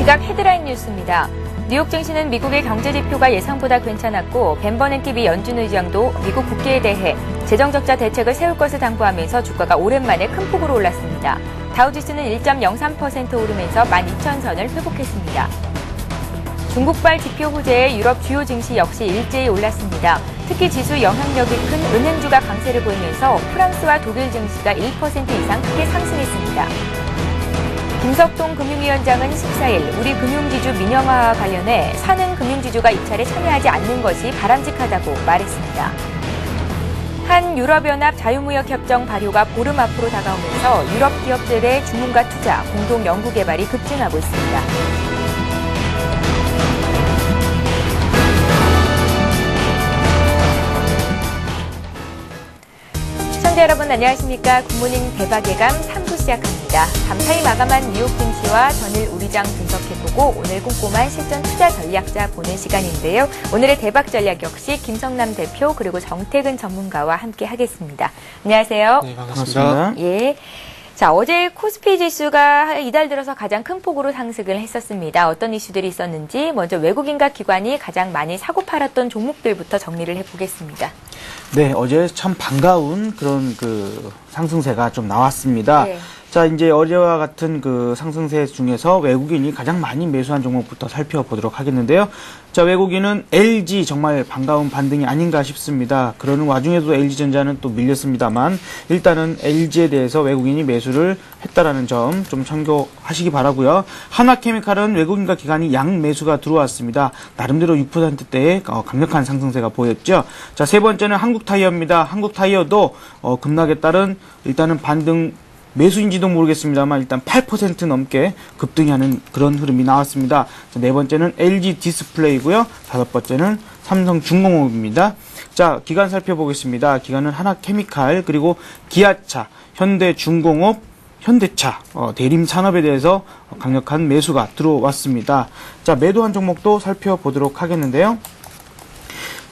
시각 헤드라인 뉴스입니다. 뉴욕 증시는 미국의 경제 지표가 예상보다 괜찮았고 벤버넨 TV 연준 의장도 미국 국기에 대해 재정 적자 대책을 세울 것을 당부하면서 주가가 오랜만에 큰 폭으로 올랐습니다. 다우지수는 1.03% 오르면서 12,000선을 회복했습니다. 중국발 지표 호재에 유럽 주요 증시 역시 일제히 올랐습니다. 특히 지수 영향력이 큰 은행주가 강세를 보이면서 프랑스와 독일 증시가 1% 이상 크게 상승했습니다. 김석동 금융위원장은 14일 우리 금융지주 민영화와 관련해 사는 금융지주가 입찰에 참여하지 않는 것이 바람직하다고 말했습니다. 한 유럽연합 자유무역협정 발효가 보름 앞으로 다가오면서 유럽 기업들의 주문과 투자, 공동 연구개발이 급증하고 있습니다. 시청자 여러분 안녕하십니까. 굿모닝 대박예감 3부 시작합니다. 밤사이 마감한 뉴욕 증시와 전일 우리장 분석해보고 오늘 꼼꼼한 실전 투자 전략자 보는 시간인데요. 오늘의 대박 전략 역시 김성남 대표 그리고 정태근 전문가와 함께 하겠습니다. 안녕하세요. 네, 반갑습니다. 예. 자, 어제 코스피 지수가 이달 들어서 가장 큰 폭으로 상승을 했었습니다. 어떤 이슈들이 있었는지 먼저 외국인과 기관이 가장 많이 사고 팔았던 종목들부터 정리를 해보겠습니다. 네, 어제 참 반가운 그런 그 상승세가 좀 나왔습니다. 네. 자, 이제 어제와 같은 그 상승세 중에서 외국인이 가장 많이 매수한 종목부터 살펴보도록 하겠는데요. 자, 외국인은 LG 정말 반가운 반등이 아닌가 싶습니다. 그러는 와중에도 LG전자는 또 밀렸습니다만 일단은 LG에 대해서 외국인이 매수를 했다라는 점 좀 참고하시기 바라고요. 하나케미칼은 외국인과 기관이 양 매수가 들어왔습니다. 나름대로 6%대의 어, 강력한 상승세가 보였죠. 자, 세 번째는 한국타이어입니다. 한국타이어도 어, 급락에 따른 일단은 반등 매수인지도 모르겠습니다만 일단 8% 넘게 급등하는 그런 흐름이 나왔습니다. 자, 네 번째는 LG 디스플레이고요. 다섯 번째는 삼성중공업입니다. 자, 기관 살펴보겠습니다. 기관은 한화케미칼 그리고 기아차, 현대중공업, 현대차, 어, 대림 산업에 대해서 강력한 매수가 들어왔습니다. 자, 매도한 종목도 살펴보도록 하겠는데요.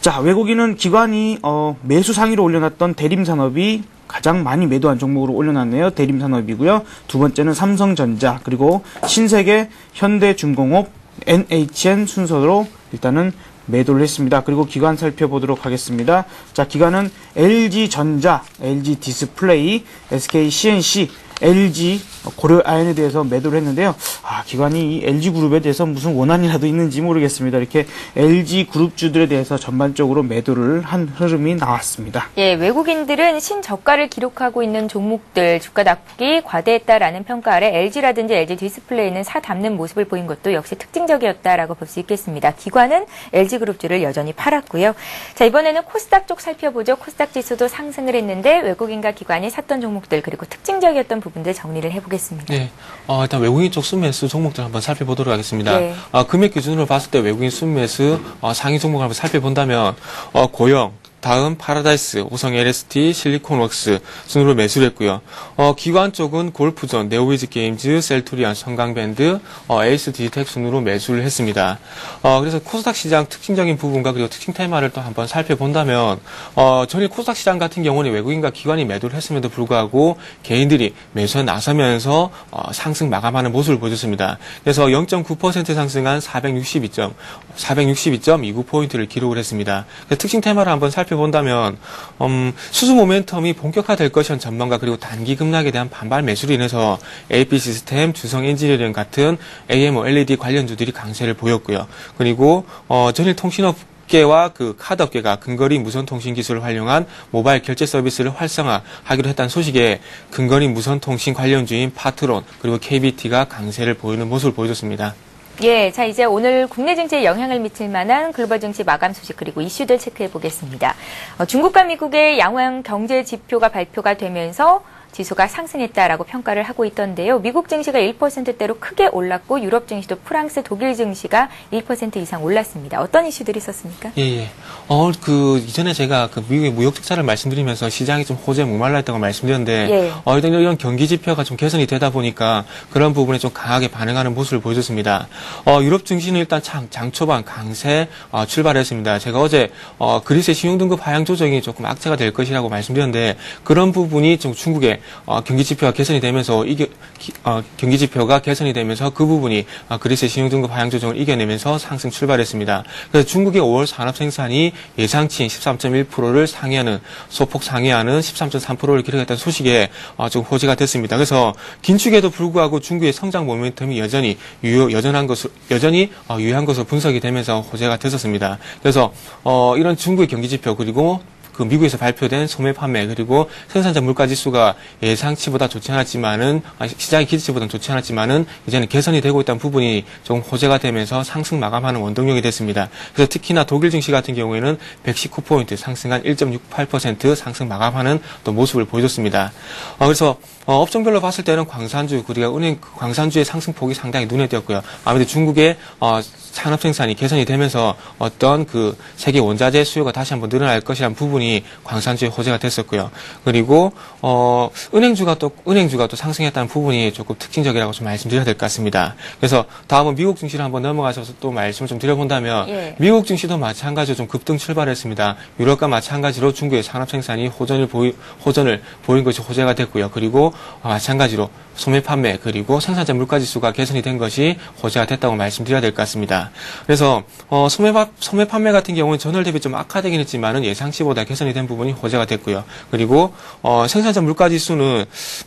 자, 외국인은 기관이 어, 매수 상위로 올려놨던 대림 산업이 가장 많이 매도한 종목으로 올려놨네요. 대림산업이고요. 두 번째는 삼성전자, 그리고 신세계, 현대중공업, NHN 순서로 일단은 매도를 했습니다. 그리고 기관 살펴보도록 하겠습니다. 자, 기관은 LG전자, LG디스플레이, SKCNC, LG 고려 아연에 대해서 매도를 했는데요. 아, 기관이 이 LG 그룹에 대해서 무슨 원한이라도 있는지 모르겠습니다. 이렇게 LG 그룹주들에 대해서 전반적으로 매도를 한 흐름이 나왔습니다. 예, 외국인들은 신저가를 기록하고 있는 종목들 주가 낙폭이 과대했다라는 평가 아래 LG라든지 LG 디스플레이는 사 담는 모습을 보인 것도 역시 특징적이었다라고 볼 수 있겠습니다. 기관은 LG 그룹주를 여전히 팔았고요. 자, 이번에는 코스닥 쪽 살펴보죠. 코스닥 지수도 상승을 했는데 외국인과 기관이 샀던 종목들 그리고 특징적이었던 부분 들 정리를 해보겠습니다. 네. 어, 일단 외국인 쪽 순매수 종목들 한번 살펴보도록 하겠습니다. 네. 어, 금액 기준으로 봤을 때 외국인 순매수 어, 상위 종목을 한번 살펴본다면 어, 고영, 다음 파라다이스, 오성 LST, 실리콘웍스 순으로 매수를 했고요. 어, 기관 쪽은 골프존, 네오위즈 게임즈, 셀트리온, 성광벤드, 어, 에이스 디지텍 순으로 매수를 했습니다. 어, 그래서 코스닥 시장 특징적인 부분과 그리고 특징 테마를 또 한번 살펴본다면 어, 전일 코스닥 시장 같은 경우는 외국인과 기관이 매도를 했음에도 불구하고 개인들이 매수에 나서면서 어, 상승 마감하는 모습을 보여줬습니다. 그래서 0.9% 상승한 462점, 462.29포인트를 기록을 했습니다. 특징 테마를 한번 살펴 본다면 음, 수수 모멘텀이 본격화될 것이란 전망과 그리고 단기 급락에 대한 반발 매수로 인해서 AP 시스템, 주성 엔지니어링 같은 AMOLED 관련주들이 강세를 보였고요. 그리고 어, 전일 통신업 업계와 그 카드 업계가 근거리 무선 통신 기술을 활용한 모바일 결제 서비스를 활성화하기로 했다는 소식에 근거리 무선 통신 관련주인 파트론 그리고 KBT가 강세를 보이는 모습을 보여줬습니다. 예, 자 이제 오늘 국내 증시에 영향을 미칠 만한 글로벌 증시 마감 소식 그리고 이슈들 체크해 보겠습니다. 어, 중국과 미국의 양호한 경제 지표가 발표가 되면서 지수가 상승했다라고 평가를 하고 있던데요. 미국 증시가 1%대로 크게 올랐고 유럽 증시도 프랑스, 독일 증시가 1% 이상 올랐습니다. 어떤 이슈들이 있었습니까? 예, 예. 어, 그, 이전에 제가 그 미국의 무역 특사를 말씀드리면서 시장이 좀 호재 목말라 했다고 말씀드렸는데, 예. 어, 일단 이런 경기 지표가 좀 개선이 되다 보니까 그런 부분에 좀 강하게 반응하는 모습을 보여줬습니다. 어, 유럽 증시는 일단 장, 장 초반 강세 어, 출발했습니다. 제가 어제 어, 그리스의 신용등급 하향 조정이 조금 악재가 될 것이라고 말씀드렸는데 그런 부분이 좀 중국의 어, 경기 지표가 개선이 되면서 이겨, 기- 어, 경기 지표가 개선이 되면서 그 부분이 어, 그리스의 신용등급 하향 조정을 이겨내면서 상승 출발했습니다. 그래서 중국의 5월 산업 생산이 예상치인 13.1%를 상회하는 소폭 상회하는 13.3%를 기록했다는 소식에 어, 좀 호재가 됐습니다. 그래서 긴축에도 불구하고 중국의 성장 모멘텀이 여전히 유효, 여전한 것으로 여전히 어, 유효한 것으로 분석이 되면서 호재가 됐었습니다. 그래서 어, 이런 중국의 경기 지표 그리고 그 미국에서 발표된 소매 판매 그리고 생산자 물가 지수가 예상치보다 좋지 않았지만은 아, 시장의 기대치보다는 좋지 않았지만은 이제는 개선이 되고 있다는 부분이 조금 호재가 되면서 상승 마감하는 원동력이 됐습니다. 그래서 특히나 독일 증시 같은 경우에는 119포인트 상승한 1.68% 상승 마감하는 또 모습을 보여줬습니다. 어, 그래서 어, 업종별로 봤을 때는 광산주 그리고 은행 광산주의 상승폭이 상당히 눈에 띄었고요. 아무래도 중국의 어, 산업 생산이 개선이 되면서 어떤 그 세계 원자재 수요가 다시 한번 늘어날 것이라는 부분이 광산주의 호재가 됐었고요. 그리고 어 은행주가 또 은행주가 또 상승했다는 부분이 조금 특징적이라고 좀 말씀드려야 될 것 같습니다. 그래서 다음은 미국 증시를 한번 넘어가서 또 말씀을 좀 드려본다면 예. 미국 증시도 마찬가지로 좀 급등 출발했습니다. 유럽과 마찬가지로 중국의 산업 생산이 호전을 보이 호전을 보인 것이 호재가 됐고요. 그리고 어, 마찬가지로 소매 판매 그리고 생산자 물가 지수가 개선이 된 것이 호재가 됐다고 말씀드려야 될 것 같습니다. 그래서 어, 소매 파- 소매 판매 같은 경우는 전월 대비 좀 악화되긴 했지만은 예상치보다 개선이 된 부분이 호재가 됐고요. 그리고 어, 생산자 물가 지수는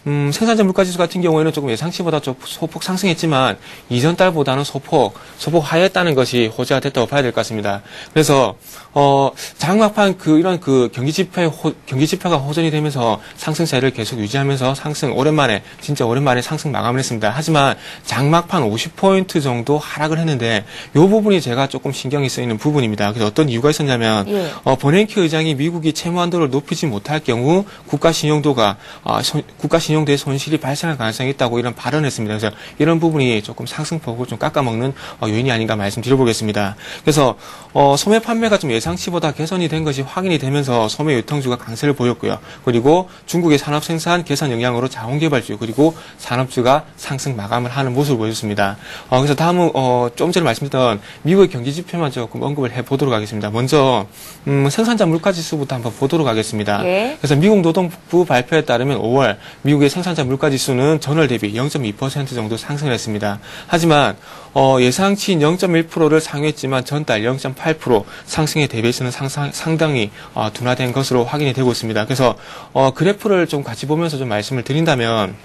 음, 생산자 물가 지수 같은 경우에는 조금 예상치보다 좀 소폭 상승했지만 이전 달보다는 소폭 소폭 하였다는 것이 호재가 됐다고 봐야 될 것 같습니다. 그래서 어, 장막판 그 이런 그 경기 지표 경기 지표가 호전이 되면서 상승세를 계속 유지하면서 상승 오랜만에 진짜 오랜만에 상승 마감을 했습니다. 하지만 장막판 50포인트 정도 하락을 했는데 이 부분이 제가 조금 신경이 쓰이는 부분입니다. 그래서 어떤 이유가 있었냐면 예. 어, 버냉키 의장이 미국이 채무 한도를 높이지 못할 경우 국가 신용도가 아, 손- 국가 신용도에 손실이 발생할 가능성이 있다고 이런 발언을 했습니다. 그래서 이런 부분이 조금 상승폭을 좀 깎아먹는 어, 요인이 아닌가 말씀드려보겠습니다. 그래서 어, 소매 판매가 좀 예 상치보다 개선이 된 것이 확인이 되면서 소매 유통주가 강세를 보였고요. 그리고 중국의 산업 생산 개선 영향으로 자원개발주 그리고 산업주가 상승 마감을 하는 모습을 보여줬습니다. 어, 그래서 다음은 어, 좀 전에 말씀드렸던 미국의 경기 지표만 조금 언급을 해보도록 하겠습니다. 먼저 음, 생산자 물가지수부터 한번 보도록 하겠습니다. 예. 그래서 미국 노동부 발표에 따르면 5월 미국의 생산자 물가지수는 전월 대비 0.2% 정도 상승을 했습니다. 하지만 어, 예상치인 0.1%를 상회했지만 전달 0.8% 상승에 대비해서는 상상, 상당히 어, 둔화된 것으로 확인이 되고 있습니다. 그래서 어, 그래프를 좀 같이 보면서 좀 말씀을 드린다면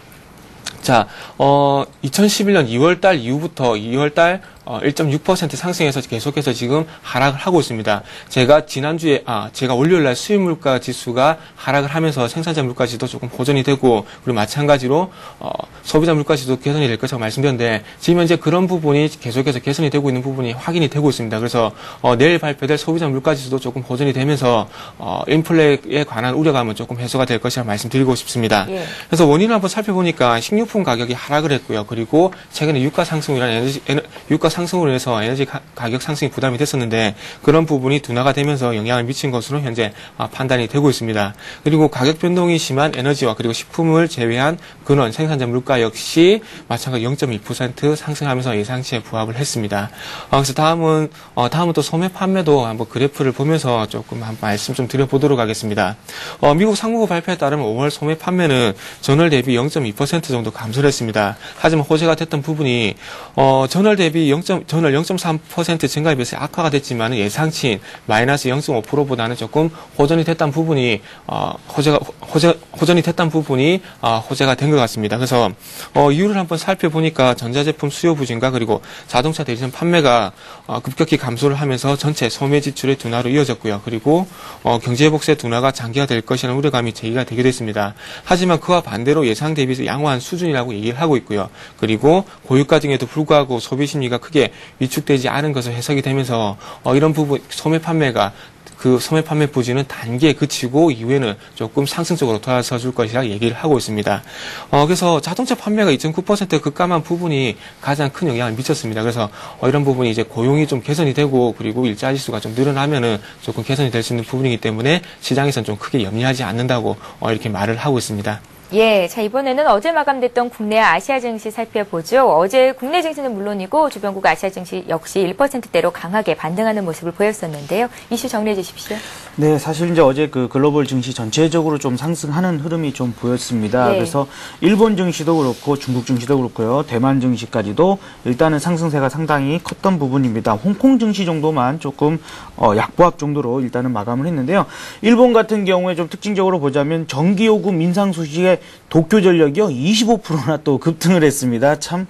자, 어, 2011년 2월 달 이후부터 2월달 어, 1.6% 상승해서 계속해서 지금 하락을 하고 있습니다. 제가 지난주에, 아, 제가 월요일 날 수입 물가 지수가 하락을 하면서 생산자 물가 지수도 조금 호전이 되고, 그리고 마찬가지로, 어, 소비자 물가 지수도 개선이 될 것이라고 말씀드렸는데, 지금 현재 그런 부분이 계속해서 개선이 되고 있는 부분이 확인이 되고 있습니다. 그래서, 어, 내일 발표될 소비자 물가 지수도 조금 호전이 되면서, 어, 인플레에 관한 우려감은 조금 해소가 될 것이라고 말씀드리고 싶습니다. 예. 그래서 원인을 한번 살펴보니까 식료품 가격이 하락을 했고요. 그리고 최근에 유가 상승이란 에너지, 에너- 유가 상승으로 인해서 에너지 가, 격 상승이 부담이 됐었는데 그런 부분이 둔화가 되면서 영향을 미친 것으로 현재 아, 판단이 되고 있습니다. 그리고 가격 변동이 심한 에너지와 그리고 식품을 제외한 근원 생산자 물가 역시 마찬가지 0.2% 상승하면서 예상치에 부합을 했습니다. 어, 그래서 다음은 어, 다음은 또 소매 판매도 한번 그래프를 보면서 조금 한 말씀 좀 드려보도록 하겠습니다. 어, 미국 상무부 발표에 따르면 5월 소매 판매는 전월 대비 0.2% 정도 감소를 했습니다. 하지만 호재가 됐던 부분이 어, 전월 대비 0. 전월 0.3% 증가에 비해서 악화가 됐지만 예상치인 마이너스 0.5%보다는 조금 호전이 됐던 부분이 어, 호재가 호재 호전이 됐던 부분이 어, 호재가 된 것 같습니다. 그래서 어, 이유를 한번 살펴보니까 전자제품 수요 부진과 그리고 자동차 대리점 판매가 어, 급격히 감소를 하면서 전체 소매 지출의 둔화로 이어졌고요. 그리고 어, 경제 복세 둔화가 장기화될 것이라는 우려감이 제기가 되게 됐습니다. 하지만 그와 반대로 예상 대비해서 양호한 수준이라고 얘기를 하고 있고요. 그리고 고유가 등에도 불구하고 소비 심리가 크게 위축되지 않은 것으로 해석이 되면서 어, 이런 부분 소매 판매가 그 소매 판매 부진은 단기에 그치고 이후에는 조금 상승적으로 돌아서 줄 것이라 얘기를 하고 있습니다. 어, 그래서 자동차 판매가 2.9% 급감한 부분이 가장 큰 영향을 미쳤습니다. 그래서 어, 이런 부분이 이제 고용이 좀 개선이 되고 그리고 일자리 수가 좀 늘어나면은 조금 개선이 될 수 있는 부분이기 때문에 시장에서는 좀 크게 염려하지 않는다고 어, 이렇게 말을 하고 있습니다. 예, 자 이번에는 어제 마감됐던 국내 아시아 증시 살펴보죠. 어제 국내 증시는 물론이고 주변국 아시아 증시 역시 1%대로 강하게 반등하는 모습을 보였었는데요. 이슈 정리해 주십시오. 네, 사실 이제 어제 그 글로벌 증시 전체적으로 좀 상승하는 흐름이 좀 보였습니다. 네. 그래서 일본 증시도 그렇고 중국 증시도 그렇고요. 대만 증시까지도 일단은 상승세가 상당히 컸던 부분입니다. 홍콩 증시 정도만 조금 어, 약보합 정도로 일단은 마감을 했는데요. 일본 같은 경우에 좀 특징적으로 보자면 전기요금 인상 소식에 도쿄 전력이요 25%나 또 급등을 했습니다. 참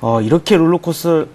어, 이렇게 롤러코스터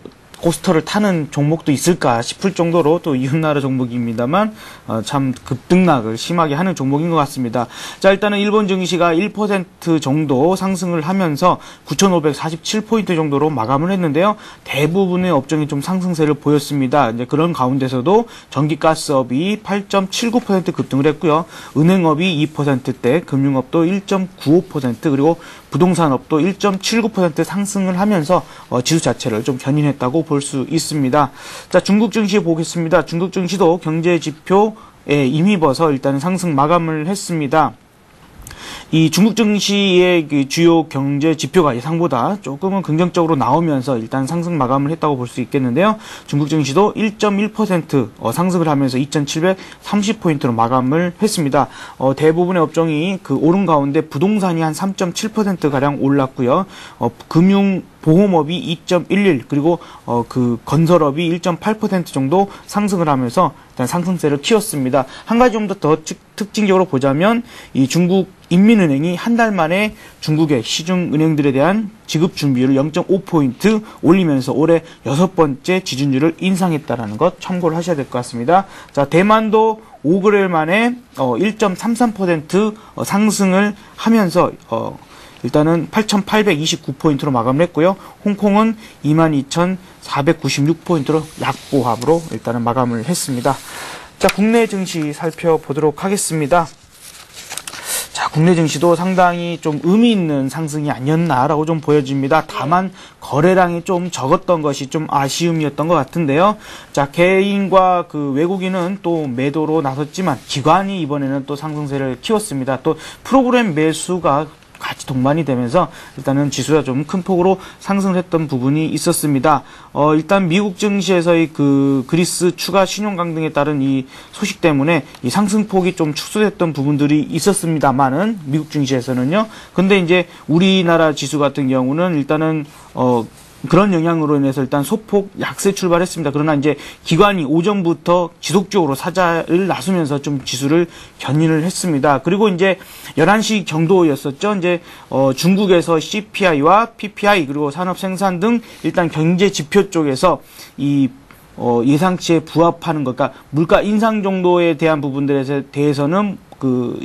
코스터를 타는 종목도 있을까 싶을 정도로 또 이웃나라 종목입니다만 어, 참 급등락을 심하게 하는 종목인 것 같습니다. 자 일단은 일본 증시가 1% 정도 상승을 하면서 9,547포인트 정도로 마감을 했는데요. 대부분의 업종이 좀 상승세를 보였습니다. 이제 그런 가운데서도 전기가스업이 8.79% 급등을 했고요. 은행업이 2%대, 금융업도 1.95% 그리고 부동산업도 1.79% 상승을 하면서 어, 지수 자체를 좀 견인했다고 볼 수 있습니다. 자, 중국 증시 보겠습니다. 중국 증시도 경제 지표 에 힘입어서 일단 상승 마감을 했습니다. 이 중국 증시의 그 주요 경제 지표가 예상보다 조금은 긍정적으로 나오면서 일단 상승 마감을 했다고 볼 수 있겠는데요. 중국 증시도 1.1% 어, 상승을 하면서 2,730포인트로 마감을 했습니다. 어, 대부분의 업종이 그 오른 가운데 부동산이 한 3.7% 가량 올랐고요. 어, 금융 보험업이 2.11 그리고 어, 그 건설업이 1.8% 정도 상승을 하면서 일단 상승세를 키웠습니다. 한 가지 좀 더 특징적으로 보자면 이 중국 인민은행이 한 달 만에 중국의 시중 은행들에 대한 지급 준비율을 0.5포인트 올리면서 올해 여섯 번째 지준율을 인상했다라는 것 참고를 하셔야 될 것 같습니다. 자, 대만도 5개월 만에 어, 1.33% 어, 상승을 하면서 어, 일단은 8,829포인트로 마감을 했고요. 홍콩은 22,496포인트로 약보합으로 일단은 마감을 했습니다. 자, 국내 증시 살펴보도록 하겠습니다. 자, 국내 증시도 상당히 좀 의미 있는 상승이 아니었나라고 좀 보여집니다. 다만 거래량이 좀 적었던 것이 좀 아쉬움이었던 것 같은데요. 자, 개인과 그 외국인은 또 매도로 나섰지만 기관이 이번에는 또 상승세를 키웠습니다. 또 프로그램 매수가 같이 동반이 되면서 일단은 지수가 좀 큰 폭으로 상승을 했던 부분이 있었습니다. 어, 일단 미국 증시에서의 그 그리스 추가 신용 강등에 따른 이 소식 때문에 이 상승폭이 좀 축소됐던 부분들이 있었습니다만은 미국 증시에서는요. 근데 이제 우리나라 지수 같은 경우는 일단은 어 그런 영향으로 인해서 일단 소폭 약세 출발했습니다. 그러나 이제 기관이 오전부터 지속적으로 사자를 나서면서 좀 지수를 견인을 했습니다. 그리고 이제 11시 정도였었죠. 이제 어 중국에서 CPI와 PPI 그리고 산업 생산 등 일단 경제 지표 쪽에서 이 어, 예상치에 부합하는 것, 그러니까 물가 인상 정도에 대한 부분들에 대해서는 그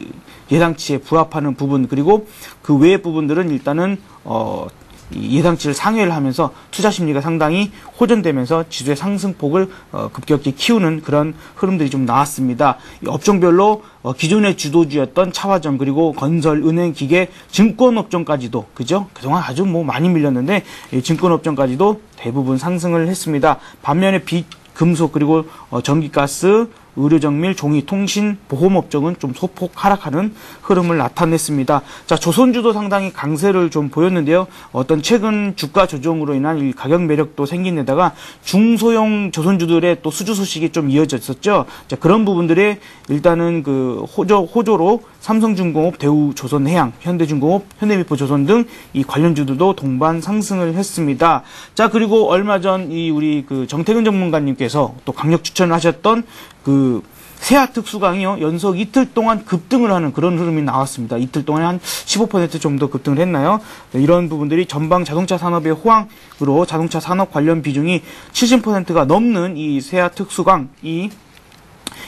예상치에 부합하는 부분 그리고 그 외의 부분들은 일단은 어, 이 예상치를 상회를 하면서 투자 심리가 상당히 호전되면서 지수의 상승폭을 어, 급격히 키우는 그런 흐름들이 좀 나왔습니다. 이 업종별로 어, 기존의 주도주였던 차화점 그리고 건설, 은행, 기계, 증권 업종까지도 그죠? 그동안 아주 뭐 많이 밀렸는데 이 증권 업종까지도 대부분 상승을 했습니다. 반면에 비 금속 그리고 어, 전기가스 의료정밀, 종이, 통신, 보험업종은 좀 소폭 하락하는 흐름을 나타냈습니다. 자, 조선주도 상당히 강세를 좀 보였는데요. 어떤 최근 주가 조정으로 인한 이 가격 매력도 생긴 데다가 중소형 조선주들의 또 수주 소식이 좀 이어졌었죠. 자, 그런 부분들에 일단은 그 호조, 호조로 삼성중공업, 대우조선해양, 현대중공업, 현대미포조선 등 이 관련주들도 동반 상승을 했습니다. 자, 그리고 얼마 전 이 우리 그 정태근 전문가님께서 또 강력 추천을 하셨던 그 세아 특수강이요 연속 이틀 동안 급등을 하는 그런 흐름이 나왔습니다. 이틀 동안 한15% 정도 급등을 했나요? 네, 이런 부분들이 전방 자동차 산업의 호황으로 자동차 산업 관련 비중이 70%가 넘는 이 세아 특수강이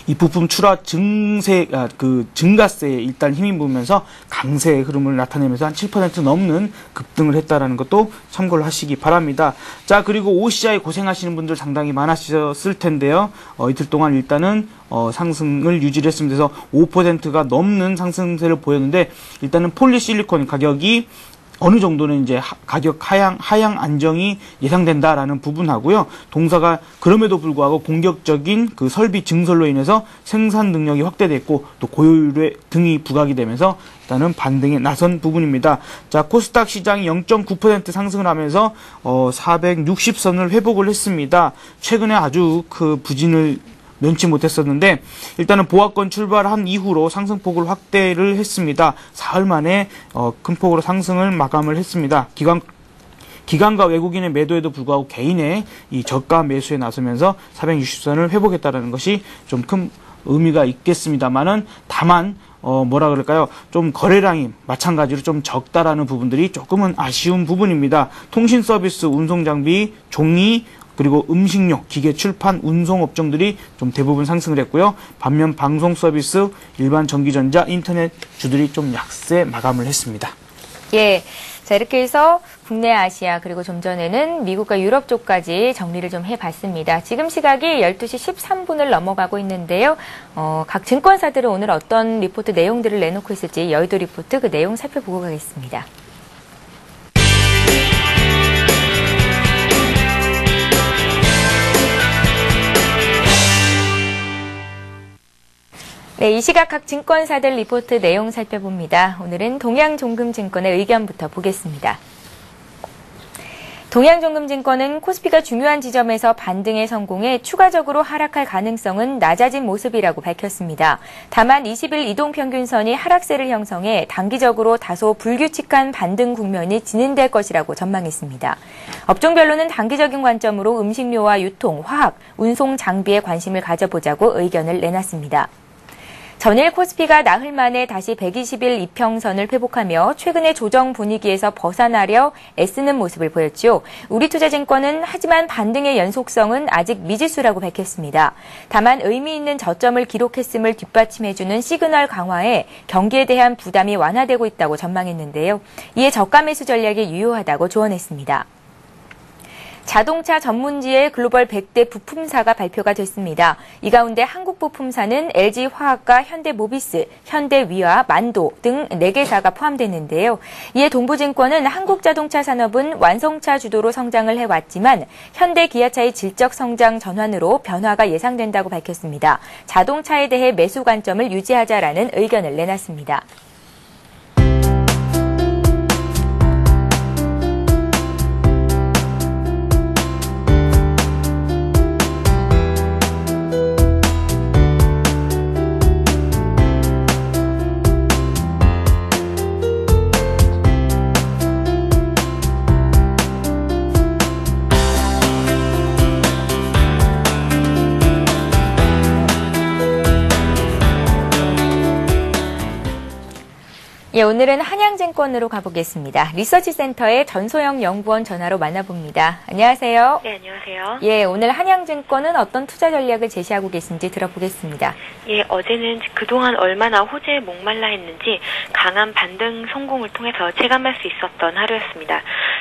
이 부품 출하 증세 아, 그 증가세에 일단 힘이 보면서 강세의 흐름을 나타내면서 한 7% 넘는 급등을 했다라는 것도 참고를 하시기 바랍니다. 자 그리고 오시자에 고생하시는 분들 상당히 많으셨을 텐데요. 어, 이틀 동안 일단은 어, 상승을 유지를 했습니다. 그래서 5%가 넘는 상승세를 보였는데 일단은 폴리실리콘 가격이 어느 정도는 이제 하- 가격 하향 하향 안정이 예상된다라는 부분하고요. 동사가 그럼에도 불구하고 공격적인 그 설비 증설로 인해서 생산 능력이 확대됐고 또 고율 등이 부각이 되면서 일단은 반등에 나선 부분입니다. 자 코스닥 시장이 0.9% 상승을 하면서 어 460선을 회복을 했습니다. 최근에 아주 그 부진을 면치 못했었는데 일단은 보합권 출발한 이후로 상승폭을 확대를 했습니다. 사흘 만에 어, 큰 폭으로 상승을 마감을 했습니다. 기관 기관과 외국인의 매도에도 불구하고 개인의 이 저가 매수에 나서면서 460선을 회복했다는 것이 좀 큰 의미가 있겠습니다만은 다만 어 뭐라 그럴까요? 좀 거래량이 마찬가지로 좀 적다라는 부분들이 조금은 아쉬운 부분입니다. 통신 서비스, 운송 장비, 종이 그리고 음식료, 기계 출판, 운송 업종들이 좀 대부분 상승을 했고요. 반면 방송 서비스, 일반 전기전자, 인터넷 주들이 좀 약세 마감을 했습니다. 예. 자, 이렇게 해서 국내 아시아 그리고 좀 전에는 미국과 유럽 쪽까지 정리를 좀 해봤습니다. 지금 시각이 12시 13분을 넘어가고 있는데요. 어, 각 증권사들은 오늘 어떤 리포트 내용들을 내놓고 있을지 여의도 리포트 그 내용 살펴보고 가겠습니다. 네, 이 시각 각 증권사들 리포트 내용 살펴봅니다. 오늘은 동양종금증권의 의견부터 보겠습니다. 동양종금증권은 코스피가 중요한 지점에서 반등에 성공해 추가적으로 하락할 가능성은 낮아진 모습이라고 밝혔습니다. 다만 20일 이동평균선이 하락세를 형성해 단기적으로 다소 불규칙한 반등 국면이 진행될 것이라고 전망했습니다. 업종별로는 단기적인 관점으로 음식료와 유통, 화학, 운송 장비에 관심을 가져보자고 의견을 내놨습니다. 전일 코스피가 나흘 만에 다시 120일 이평선을 회복하며 최근의 조정 분위기에서 벗어나려 애쓰는 모습을 보였죠. 우리투자증권은 하지만 반등의 연속성은 아직 미지수라고 밝혔습니다. 다만 의미 있는 저점을 기록했음을 뒷받침해주는 시그널 강화에 경기에 대한 부담이 완화되고 있다고 전망했는데요. 이에 저가 매수 전략이 유효하다고 조언했습니다. 자동차 전문지의 글로벌 100대 부품사가 발표가 됐습니다. 이 가운데 한국 부품사는 LG화학과 현대모비스, 현대위와 만도 등 4개사가 포함됐는데요. 이에 동부증권은 한국자동차 산업은 완성차 주도로 성장을 해왔지만 현대 기아차의 질적 성장 전환으로 변화가 예상된다고 밝혔습니다. 자동차에 대해 매수 관점을 유지하자라는 의견을 내놨습니다. 예, 오늘은 한양증권으로 가보겠습니다. 리서치센터의 전소영 연구원 전화로 만나봅니다. 안녕하세요. 네, 안녕하세요. 예, 오늘 한양증권은 어떤 투자 전략을 제시하고 계신지 들어보겠습니다. 예, 어제는 그동안 얼마나 호재에 목말라 했는지 강한 반등 성공을 통해서 체감할 수 있었던 하루였습니다.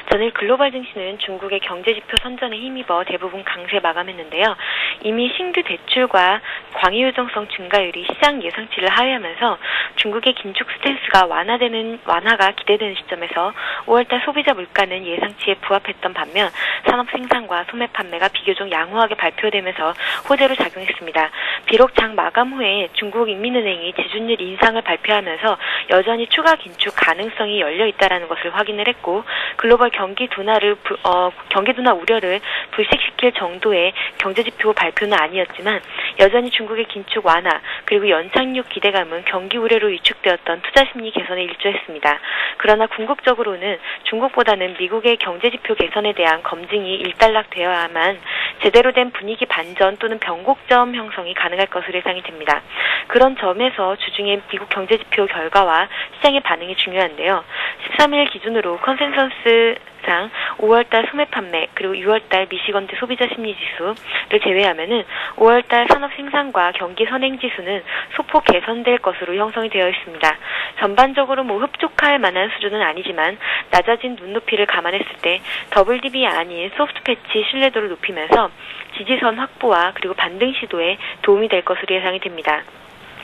전일 글로벌 증시는 중국의 경제지표 선전에 힘입어 대부분 강세 마감했는데요. 이미 신규 대출과 광의 유동성 증가율이 시장 예상치를 하회하면서 중국의 긴축 스탠스가 완화 되는 완화가 기대되는 시점에서 5월달 소비자 물가는 예상치에 부합했던 반면 산업 생산과 소매 판매가 비교적 양호하게 발표되면서 호재로 작용했습니다. 비록 장 마감 후에 중국 인민은행이 지준율 인상을 발표하면서 여전히 추가 긴축 가능성이 열려 있다라는 것을 확인을 했고 글로벌 경기 둔화를 부- 어, 경기 둔화 우려를 불식시킬 정도의 경제 지표 발표는 아니었지만 여전히 중국의 긴축 완화 그리고 연착륙 기대감은 경기 우려로 위축되었던 투자 심리 개선에 일조했습니다. 그러나 궁극적으로는 중국보다는 미국의 경제 지표 개선에 대한 검증이 일단락되어야만 제대로 된 분위기 반전 또는 변곡점 형성이 가능할 것으로 예상이 됩니다. 그런 점에서 주중에 미국 경제 지표 결과와 시장의 반응이 중요한데요. 13일 기준으로 컨센서스 상 5월달 소매 판매 그리고 6월달 미시건대 소비자 심리 지수를 제외하면은 5월달 산업 생산과 경기 선행 지수는 소폭 개선될 것으로 형성이 되어 있습니다. 전반적으로 뭐 흡족할 만한 수준은 아니지만 낮아진 눈높이를 감안했을 때 더블 DB 아닌 소프트 패치 신뢰도를 높이면서 지지선 확보와 그리고 반등 시도에 도움이 될 것으로 예상이 됩니다.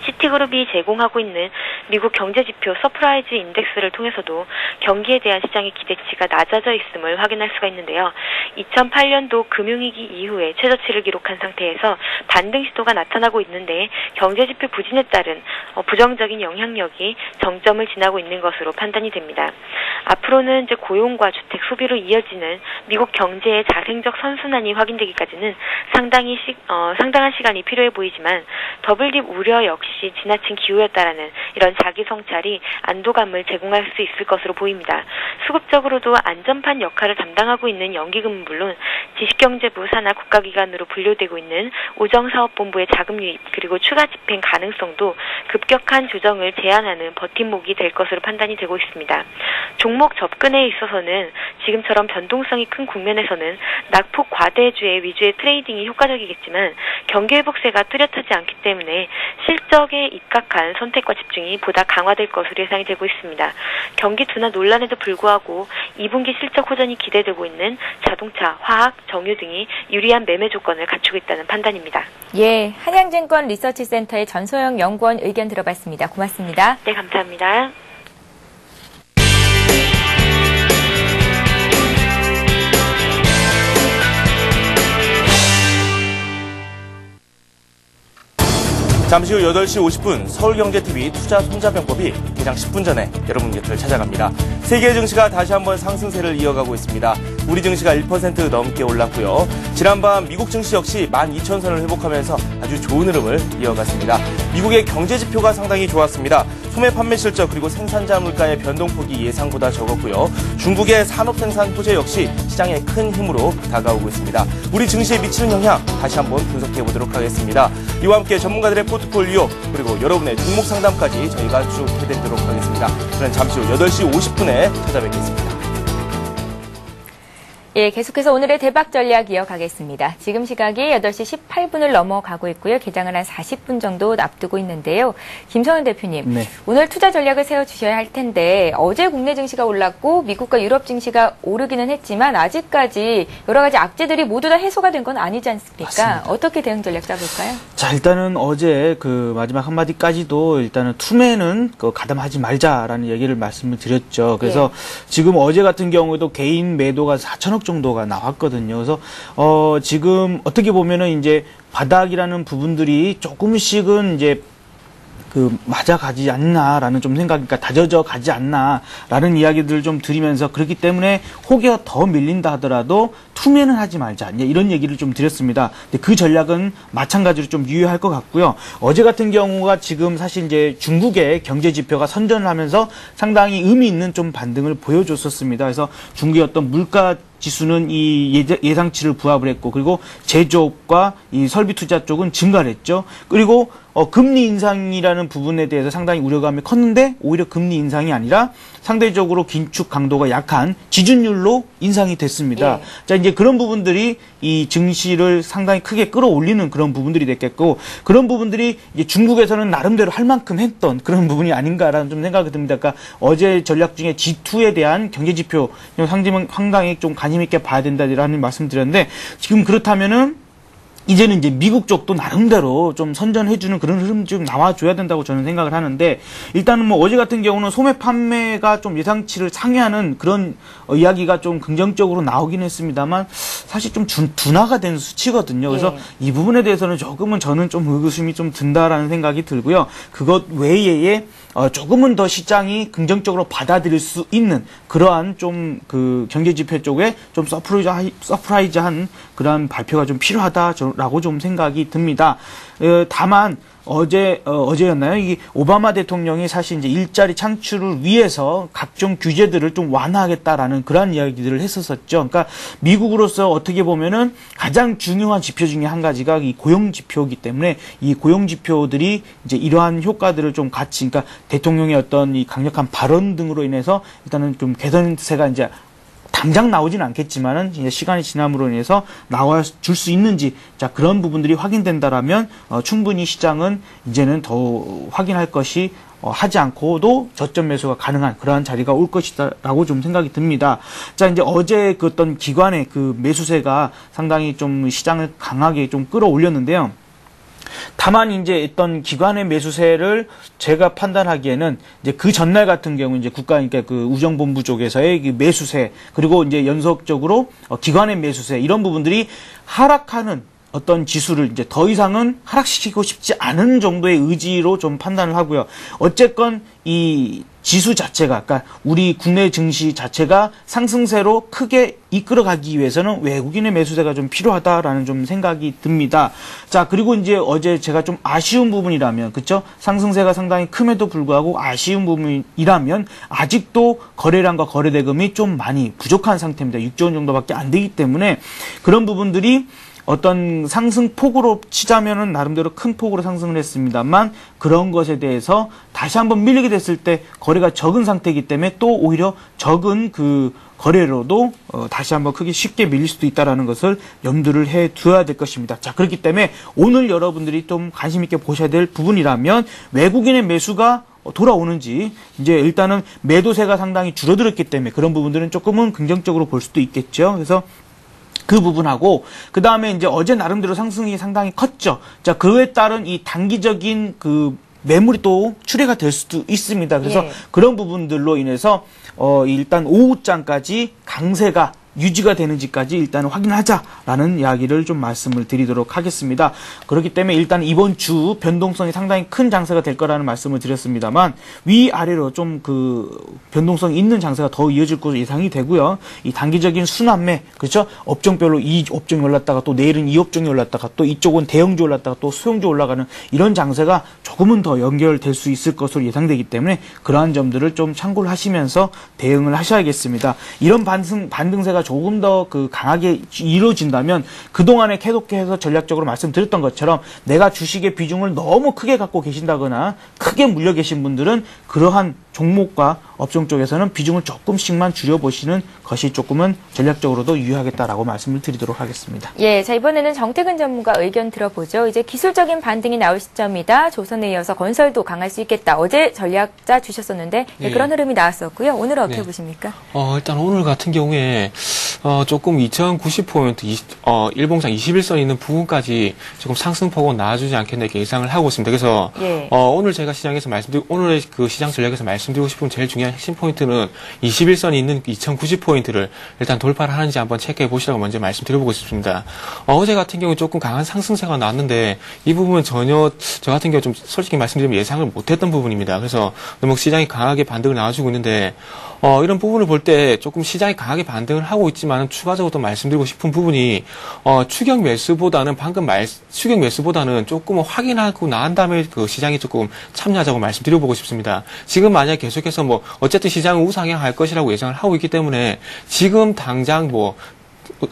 시티그룹이 제공하고 있는 미국 경제지표 surprise index를 통해서도 경기에 대한 시장의 기대치가 낮아져 있음을 확인할 수가 있는데요. 2008년도 금융위기 이후에 최저치를 기록한 상태에서 반등 시도가 나타나고 있는데 경제지표 부진에 따른 어, 부정적인 영향력이 정점을 지나고 있는 것으로 판단이 됩니다. 앞으로는 이제 고용과 주택 소비로 이어지는 미국 경제의 자생적 선순환이 확인되기까지는 상당히 시, 어, 상당한 시간이 필요해 보이지만 더블립 우려 역시 지나친 기후였다라는 이런 자기 성찰이 안도감을 제공할 수 있을 것으로 보입니다. 수급적으로도 안전판 역할을 담당하고 있는 연기금은 물론 지식경제부 산하 국가기관으로 분류되고 있는 우정사업본부의 자금 유입 그리고 추가 집행 가능성도 급격한 조정을 제한하는 버팀목이 될 것으로 판단이 되고 있습니다. 종목 접근에 있어서는 지금처럼 변동성이 큰 국면에서는 낙폭 과대주의 위주의 trading이 효과적이겠지만 경기 회복세가 뚜렷하지 않기 때문에 실적에 입각한 선택과 집중 이 보다 강화될 것으로 예상이 되고 있습니다. 경기 둔화 논란에도 불구하고 2분기 실적 호전이 기대되고 있는 자동차, 화학, 정유 등이 유리한 매매 조건을 갖추고 있다는 판단입니다. 예, 한양증권 리서치센터의 전소영 연구원 의견 들어봤습니다. 고맙습니다. 네, 감사합니다. 잠시 후 8시 50분 서울경제TV 투자 손자병법이 개장 10분 전에 여러분 곁을 찾아갑니다. 세계 증시가 다시 한번 상승세를 이어가고 있습니다. 우리 증시가 1% 넘게 올랐고요. 지난밤 미국 증시 역시 12,000선을 회복하면서 아주 좋은 흐름을 이어갔습니다. 미국의 경제 지표가 상당히 좋았습니다. 소매 판매 실적 그리고 생산자 물가의 변동폭이 예상보다 적었고요. 중국의 산업 생산 호재 역시 시장의 큰 힘으로 다가오고 있습니다. 우리 증시에 미치는 영향 다시 한번 분석해 보도록 하겠습니다. 이와 함께 전문가들의 포트폴리오 그리고 여러분의 종목 상담까지 저희가 쭉 해드리도록 하겠습니다. 저는 잠시 후 8시 50분에 찾아뵙겠습니다. 예, 계속해서 오늘의 대박 전략 이어가겠습니다. 지금 시각이 8시 18분을 넘어가고 있고요. 개장을 한 40분 정도 앞두고 있는데요. 김성현 대표님, 네. 오늘 투자 전략을 세워주셔야 할 텐데 어제 국내 증시가 올랐고 미국과 유럽 증시가 오르기는 했지만 아직까지 여러 가지 악재들이 모두 다 해소가 된 건 아니지 않습니까? 맞습니다. 어떻게 대응 전략 짜볼까요? 자, 일단은 어제 그 마지막 한마디까지도 일단은 투매는 그 가담하지 말자라는 얘기를 말씀을 드렸죠. 그래서 지금 어제 같은 경우에도 개인 매도가 4천억 정도가 나왔거든요. 그래서 어, 지금 어떻게 보면은 이제 바닥이라는 부분들이 조금씩은 이제 그 맞아 가지 않나라는 좀 생각, 그러니까 다져져 가지 않나라는 이야기들을 좀 드리면서 그렇기 때문에 혹여 더 밀린다 하더라도 투매는 하지 말자 이런 얘기를 좀 드렸습니다. 근데 그 전략은 마찬가지로 좀 유효할 것 같고요. 어제 같은 경우가 지금 사실 이제 중국의 경제 지표가 선전을 하면서 상당히 의미 있는 좀 반등을 보여줬었습니다. 그래서 중국의 어떤 물가 지수는 이 예상치를 부합을 했고 그리고 제조업과 이 설비 투자 쪽은 증가를 했죠. 그리고 어, 금리 인상이라는 부분에 대해서 상당히 우려감이 컸는데 오히려 금리 인상이 아니라 상대적으로 긴축 강도가 약한 지준율로 인상이 됐습니다. 예. 자 이제 그런 부분들이 이 증시를 상당히 크게 끌어올리는 그런 부분들이 됐겠고 그런 부분들이 이제 중국에서는 나름대로 할 만큼 했던 그런 부분이 아닌가라는 좀 생각이 듭니다. 그러니까 어제 전략 중에 G2에 대한 경제 지표 상당히 상당히 좀 관심 있게 봐야 된다라는 말씀드렸는데 지금 그렇다면은 이제는 이제 미국 쪽도 나름대로 좀 선전해주는 그런 흐름 좀 나와줘야 된다고 저는 생각을 하는데 일단은 뭐 어제 같은 경우는 소매 판매가 좀 예상치를 상회하는 그런 어, 이야기가 좀 긍정적으로 나오긴 했습니다만 사실 좀 둔- 둔화가 된 수치거든요. 그래서 예. 이 부분에 대해서는 조금은 저는 좀 의구심이 좀 든다라는 생각이 들고요. 그것 외에 어, 조금은 더 시장이 긍정적으로 받아들일 수 있는 그러한 좀 그 경제 지표 쪽에 좀 surprise, surprise한 그러한 발표가 좀 필요하다라고 좀 생각이 듭니다. 어, 다만 어제 어, 제였나요 이 오바마 대통령이 사실 이제 일자리 창출을 위해서 각종 규제들을 좀 완화하겠다라는 그러한 이야기들을 했었었죠. 그러니까 미국으로서 어떻게 보면은 가장 중요한 지표 중에 한 가지가 이 고용 지표이기 때문에 이 고용 지표들이 이제 이러한 효과들을 좀 같이 그러니까 대통령의 어떤 이 강력한 발언 등으로 인해서 일단은 좀 개선세가 이제 당장 나오진 않겠지만은 이제 시간이 지남으로 인해서 나와 줄 수 있는지 자 그런 부분들이 확인된다라면 어, 충분히 시장은 이제는 더 확인할 것이 어, 하지 않고도 저점 매수가 가능한 그러한 자리가 올 것이다라고 좀 생각이 듭니다. 자 이제 어제 그 어떤 기관의 그 매수세가 상당히 좀 시장을 강하게 좀 끌어올렸는데요. 다만 이제 어떤 기관의 매수세를 제가 판단하기에는 이제 그 전날 같은 경우 이제 국가 그러니까 그 우정본부 쪽에서의 그 매수세 그리고 이제 연속적으로 어, 기관의 매수세 이런 부분들이 하락하는 어떤 지수를 이제 더 이상은 하락시키고 싶지 않은 정도의 의지로 좀 판단을 하고요. 어쨌건 이 지수 자체가, 그러니까 우리 국내 증시 자체가 상승세로 크게 이끌어가기 위해서는 외국인의 매수세가 좀 필요하다라는 좀 생각이 듭니다. 자, 그리고 이제 어제 제가 좀 아쉬운 부분이라면, 그쵸? 상승세가 상당히 큼에도 불구하고 아쉬운 부분이라면, 아직도 거래량과 거래대금이 좀 많이 부족한 상태입니다. 6조 원 정도밖에 안 되기 때문에 그런 부분들이 어떤 상승폭으로 치자면은 나름대로 큰 폭으로 상승을 했습니다만 그런 것에 대해서 다시 한번 밀리게 됐을 때 거래가 적은 상태이기 때문에 또 오히려 적은 그 거래로도 어, 다시 한번 크게 쉽게 밀릴 수도 있다라는 것을 염두를 해 두어야 될 것입니다. 자, 그렇기 때문에 오늘 여러분들이 좀 관심 있게 보셔야 될 부분이라면 외국인의 매수가 돌아오는지 이제 일단은 매도세가 상당히 줄어들었기 때문에 그런 부분들은 조금은 긍정적으로 볼 수도 있겠죠. 그래서 그 부분하고 그 다음에 이제 어제 나름대로 상승이 상당히 컸죠. 자 그에 따른 이 단기적인 그 매물이 또 출회가 될 수도 있습니다. 그래서 예. 그런 부분들로 인해서 어 일단 오후장까지 강세가 유지가 되는지까지 일단 확인하자라는 이야기를 좀 말씀을 드리도록 하겠습니다. 그렇기 때문에 일단 이번 주 변동성이 상당히 큰 장세가 될 거라는 말씀을 드렸습니다만 위아래로 좀 그 변동성 있는 장세가 더 이어질 것으로 예상이 되고요. 이 단기적인 순환매 그렇죠? 업종별로 이 업종이 올랐다가 또 내일은 이 업종이 올랐다가 또 이쪽은 대형주 올랐다가 또 수용주 올라가는 이런 장세가 조금은 더 연결될 수 있을 것으로 예상되기 때문에 그러한 점들을 좀 참고를 하시면서 대응을 하셔야겠습니다. 이런 반등 반등세가 조금 더 그 강하게 이루어진다면 그동안에 계속해서 전략적으로 말씀드렸던 것처럼 내가 주식의 비중을 너무 크게 갖고 계신다거나 크게 물려 계신 분들은 그러한 종목과 업종 쪽에서는 비중을 조금씩만 줄여보시는 것이 조금은 전략적으로도 유효하겠다라고 말씀을 드리도록 하겠습니다. 예, 자 이번에는 정태근 전문가 의견 들어보죠. 이제 기술적인 반등이 나올 시점이다. 조선에 이어서 건설도 강할 수 있겠다. 어제 전략자 주셨었는데 네, 예. 그런 흐름이 나왔었고요. 오늘은 어떻게 네. 보십니까? 어, 일단 오늘 같은 경우에 어, 조금 2090포인트, 20, 어, 일봉상 21선 있는 부분까지 조금 상승폭은 나와주지 않겠나 이렇게 예상을 하고 있습니다. 그래서 예. 어, 오늘 제가 시장에서 말씀드리고 오늘의 그 시장 전략에서 말씀드리고 싶은 제일 중요한 핵심 포인트는 21선이 있는 2090포인트를 일단 돌파를 하는지 한번 체크해 보시라고 먼저 말씀드려보고 싶습니다. 어, 제 같은 경우 조금 강한 상승세가 나왔는데 이 부분은 전혀 저 같은 경우 좀 솔직히 말씀드리면 예상을 못했던 부분입니다. 그래서 너무 시장이 강하게 반등을 나와주고 있는데 어, 이런 부분을 볼 때 조금 시장이 강하게 반등을 하고 있지만 추가적으로 또 말씀드리고 싶은 부분이 어, 추격 매수보다는 방금 말 추격 매수보다는 조금 확인하고 난 다음에 그 시장이 조금 참여하자고 말씀드려보고 싶습니다. 지금 만약 계속해서 뭐 어쨌든 시장은 우상향할 것이라고 예상을 하고 있기 때문에 지금 당장 뭐